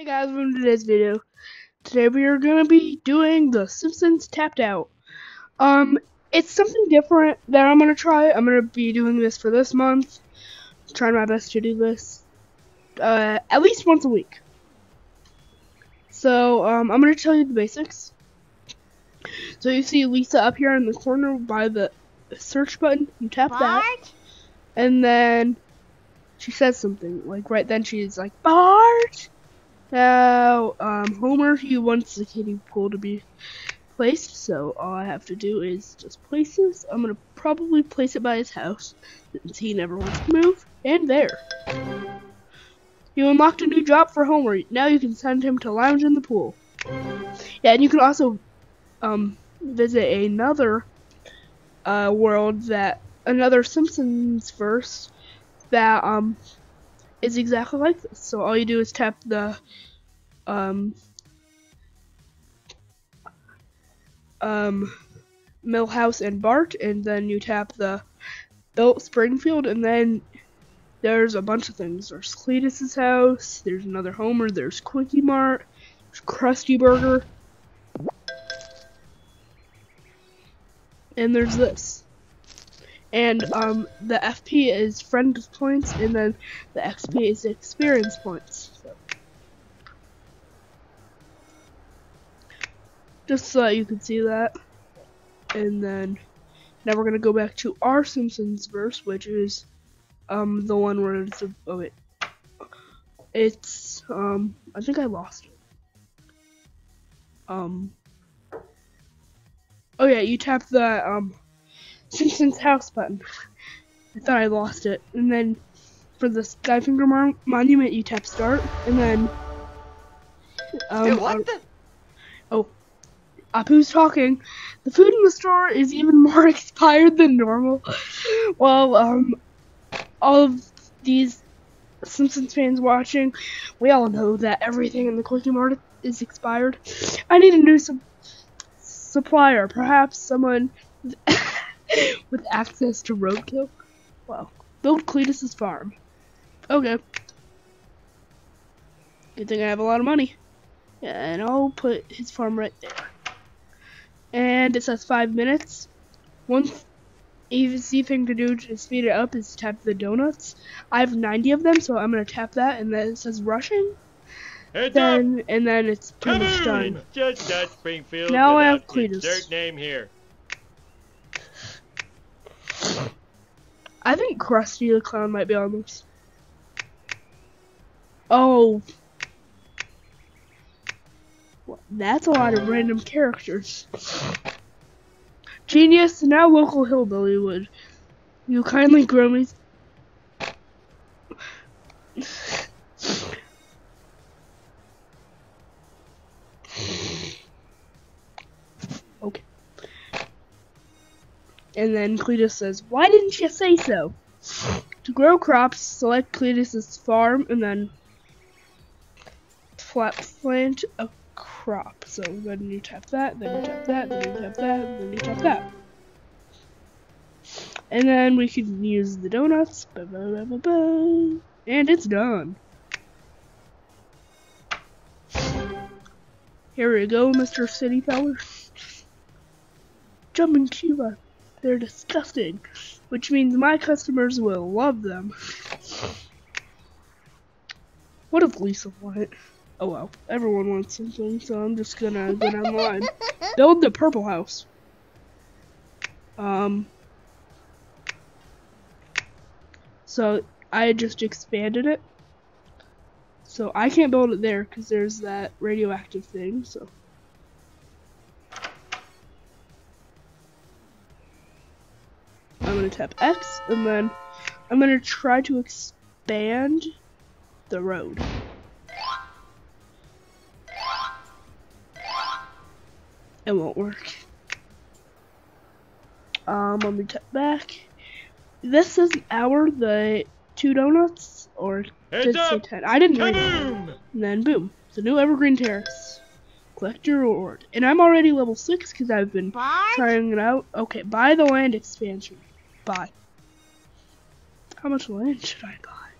Hey guys, welcome to today's video. Today we are gonna be doing The Simpsons Tapped Out. Um, it's something different that I'm gonna try. I'm gonna be doing this for this month. Trying my best to do this, uh, at least once a week. So, um, I'm gonna tell you the basics. So you see Lisa up here in the corner by the search button. You tap that, and then she says something. Like right then, she's like, "Bart." Now, um, Homer, he wants the kiddie pool to be placed, so all I have to do is just place this. I'm gonna probably place it by his house, since he never wants to move. And there. You unlocked a new job for Homer. Now you can send him to lounge in the pool. Yeah, and you can also um, visit another uh, world that another Simpsons verse that um is exactly like this. So all you do is tap the um um Milhouse and Bart, and then you tap the Built Springfield, and then there's a bunch of things. There's Cletus's house. There's another Homer. There's Kwik-E-Mart. There's Krusty Burger. And there's this. And um, the FP is friend points, and then the XP is experience points. So. Just so that you can see that. And then now we're gonna go back to our Simpsons verse, which is um the one where it's a, oh wait, it's um I think I lost it. Um. Oh yeah, you tap the um Simpsons house button. I thought I lost it. And then for the Skyfinger Mon Monument, you tap start, and then. Um, Dude, what the? Oh, Apu's talking. The food in the store is even more expired than normal. well, um, all of these Simpsons fans watching, we all know that everything in the Kwik-E-Mart is expired. I need a new su supplier. Perhaps someone with access to roadkill. Well, build Cletus's farm. Okay. Good thing I have a lot of money. Yeah, and I'll put his farm right there. And it says five minutes. One easy thing to do to speed it up is tap the donuts. I have 90 of them, so I'm gonna tap that, and then it says rushing. Heads Then up! and then it's pretty much done. Just Springfield. Now I have Cletus. Insert name here. I think Krusty the Clown might be on this. Oh. Well, That's a lot of random characters. Genius, now local hillbilly would you kindly grow me? And then Cletus says, Why didn't you say so? To grow crops, select Cletus's farm and then plant a crop. So then you tap that, then you tap that, then you tap that, then you tap that. And then we can use the donuts. And it's done. Here we go, Mr. City Feller. Jumping Cuba. Uh, They're disgusting, which means my customers will love them. What if Lisa wanted? Oh well, everyone wants something, so I'm just gonna go down the line. Build the purple house. Um. So I just expanded it. So I can't build it there because there's that radioactive thing. So. Gonna tap X and then I'm gonna try to expand the road. It won't work. Um, let me tap back. This is an hour, the two donuts, or Heads did it say ten? I didn't read it. And then boom, the new Evergreen Terrace. Collect your reward. And I'm already level 6 because I've been Bart? trying it out. Okay, buy the land expansion. Buy. How much land should I buy?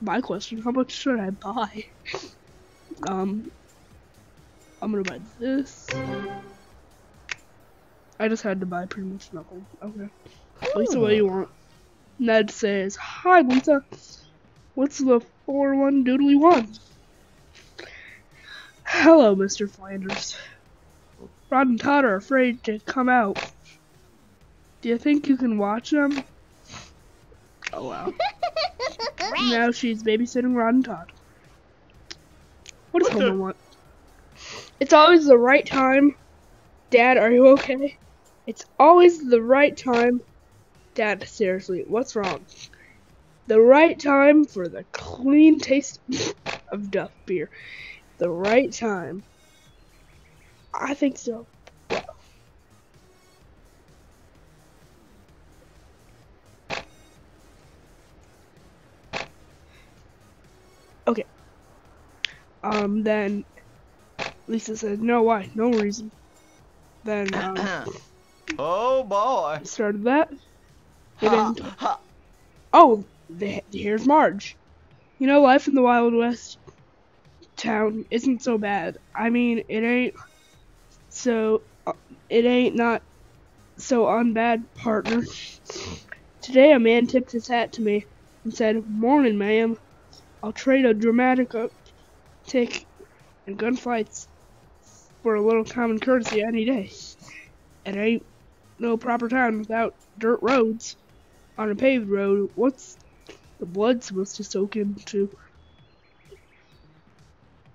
my question. How much should I buy? Um, I'm gonna buy this. I just had to buy pretty much nothing. Okay. Lisa, what do you want? Ned says, Hi, Lisa. What's the 4-1 doodly one? Hello, Mr. Flanders. Rod and Todd are afraid to come out. Do you think you can watch them? Oh, wow. now she's babysitting Rod and Todd. What does What Homer want? It's always the right time. Dad, are you okay? It's always the right time. Dad, seriously, what's wrong? The right time for the clean taste of Duff beer. The right time. I think so. Um, then Lisa said, no, why? No reason. Then, um, oh boy. started that. Ha, ha. Oh, the, here's Marge. You know, life in the Wild West town isn't so bad. I mean, it ain't so. uh, It ain't not so unbad, partner. Today, a man tipped his hat to me and said, "Morning, ma'am. I'll trade a dramatic uptick and gunfights for a little common courtesy any day. It ain't no proper time without dirt roads." on a paved road, what's the blood supposed to soak into?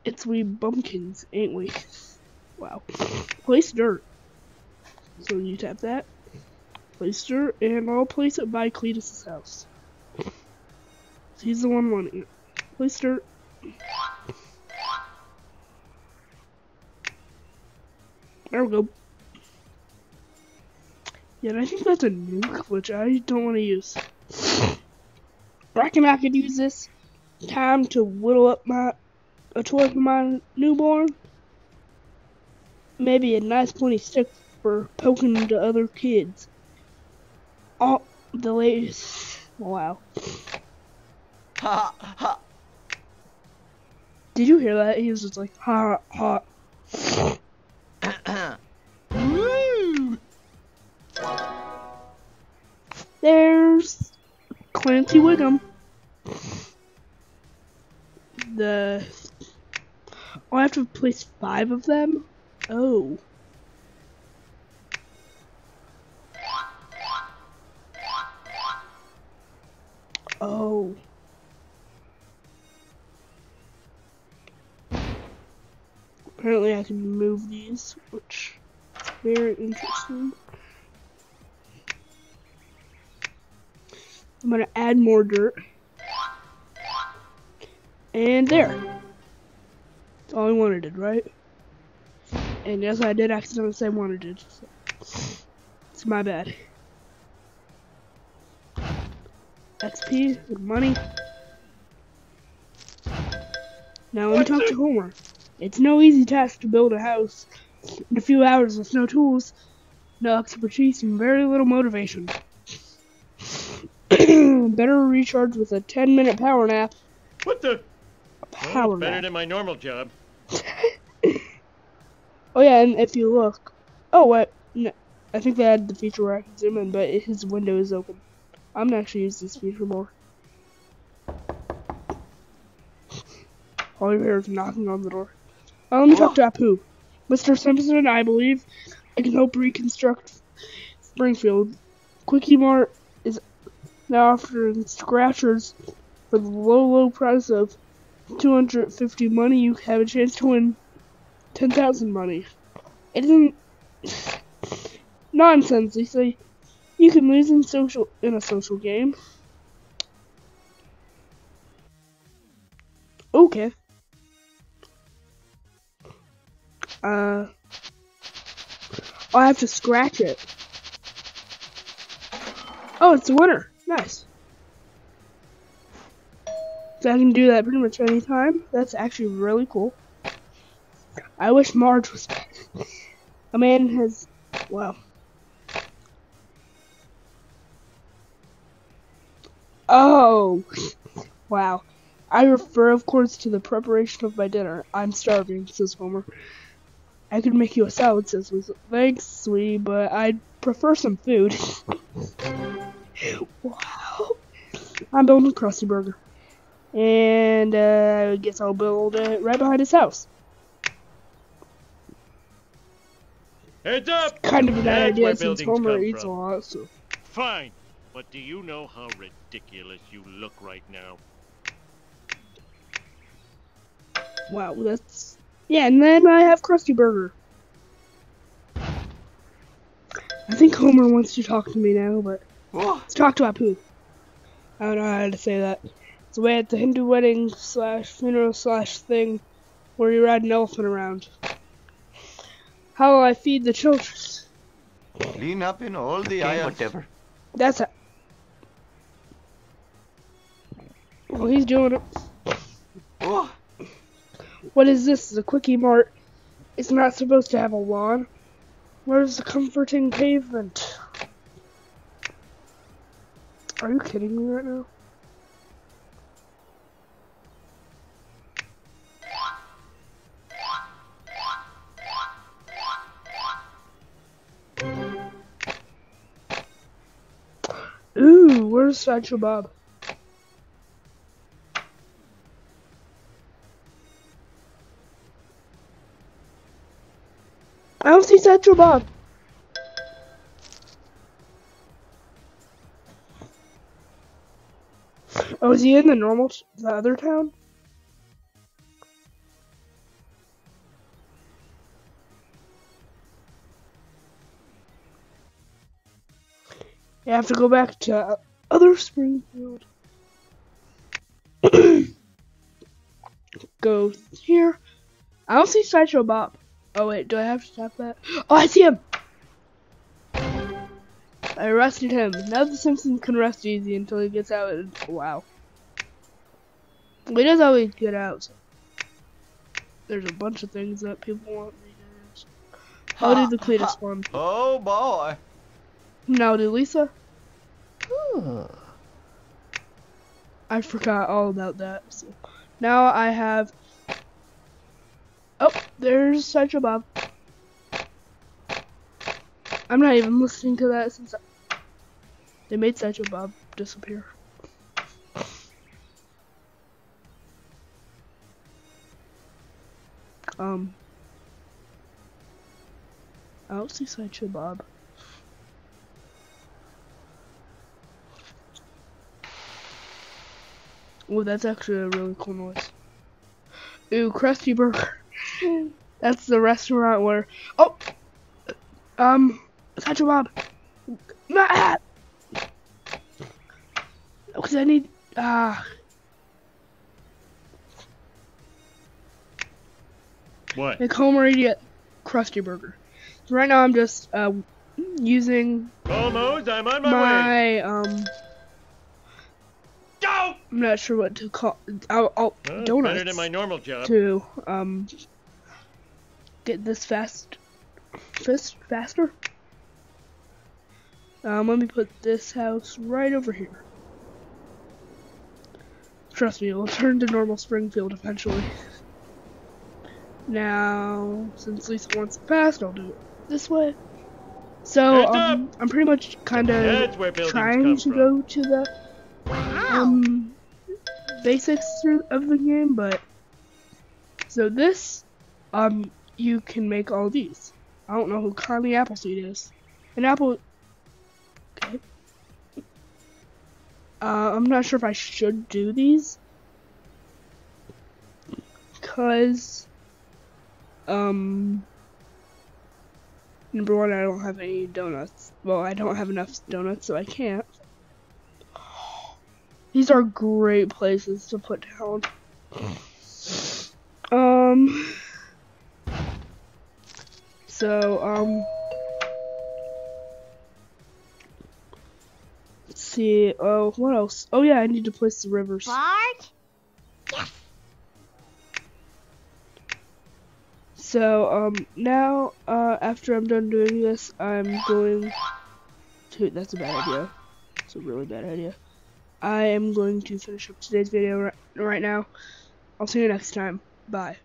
It's we bumpkins, ain't we? Wow. Place dirt. So you tap that. Place dirt, and I'll place it by Cletus's house. He's the one wanting it. Place dirt. There we go. Yeah, I think that's a nuke, which I don't want to use. Reckon I could use this time to whittle up my a toy for my newborn. Maybe a nice pointy stick for poking into other kids. Oh, the latest. Wow. Ha, ha. Did you hear that? He was just like, ha hot. Clancy Wiggum. The oh, I have to place five of them. Oh. Oh. Apparently, I can move these, which is very interesting. I'm gonna add more dirt. And there. That's all I wanted it, right? And yes, I did accidentally say wanted it. So. It's my bad. XP, good money. Now let me talk to Homer. It's no easy task to build a house in a few hours with no tools, no expertise, and very little motivation. Better recharge with a 10 minute power nap. What the? A power it's better nap. than my normal job. Oh yeah, and if you look, oh wait, no, I think they had the feature where I can zoom in, but his window is open. I'm gonna actually use this feature more. All you hear is knocking on the door. Uh, let me talk to Apu. Mr. Simpson, I believe I can help reconstruct Springfield. Kwik-E-Mart now offering scratchers for the low, low price of 250 money. You have a chance to win 10,000 money. It isn't nonsense. They say you can lose in social in a social game. Okay. Uh, I have to scratch it. Oh, it's a winner. Nice. So I can do that pretty much anytime. That's actually really cool. I wish Marge was back. A man has. Wow. Oh. Wow. I refer, of course, to the preparation of my dinner. I'm starving, says Homer. I could make you a salad, says Lisa. Thanks, sweetie, but I'd prefer some food. wow. I'm building a Krusty Burger. And uh, I guess I'll build it right behind his house. Heads up! Kind of a bad That's idea since Homer eats from. a lot, so. Fine. But do you know how ridiculous you look right now? Wow, that's yeah. And then I have Krusty Burger. I think Homer wants to talk to me now, but. Let's talk to Apu. I don't know how to say that. It's away at the Hindu wedding slash funeral slash thing where you ride an elephant around. How will I feed the children? Clean up in all the Okay, aisles. whatever. That's a. Well, he's doing it. Whoa. What is this? The Kwik-E-Mart. It's not supposed to have a lawn. Where's the comforting pavement? Are you kidding me right now? Ooh, where's Sideshow Bob? I don't see Sideshow Bob. Is he in the normal, the other town? You have to go back to other Springfield. go here. I don't see Sideshow Bob. Oh wait, do I have to tap that? Oh, I see him! I arrested him. Now the Simpsons can rest easy until he gets out. Wow. He does always get out. So. There's a bunch of things that people want me to do. How did the Cletus spawn? Oh boy. Now did Lisa? I forgot all about that. So now I have. Oh, there's Sideshow Bob. I'm not even listening to that since I... they made Sideshow Bob disappear. Um. I don't see Sideshow Bob. Oh, that's actually a really cool noise. Ooh, Krusty Burger. That's the restaurant where. Oh! Um, Sideshow Bob. Because I need. Ah. What? Like Homer Idiot Krusty Burger. So right now I'm just uh, using Almost, I'm on my, way. um. Go! I'm not sure what to call. I'll, I'll, Well, donuts. better than my normal job. to um get this fast fast faster. Um, let me put this house right over here. Trust me, it'll turn to normal Springfield eventually. Now, since Lisa wants to pass, I'll do it this way. So, um, I'm pretty much kind of That's where buildings trying to from. go to the um basics of the game, but so this um you can make all these. I don't know who Connie Appleseed is. An apple. Okay. Uh, I'm not sure if I should do these. Cause um number one I don't have any donuts. Well, I don't have enough donuts, so I can't. These are great places to put down. Um. So, um. Let's see. Oh, what else? Oh, yeah, I need to place the rivers. Bart? So, um, now, uh, after I'm done doing this, I'm going to. That's a bad idea. It's a really bad idea. I am going to finish up today's video right, now. I'll see you next time. Bye.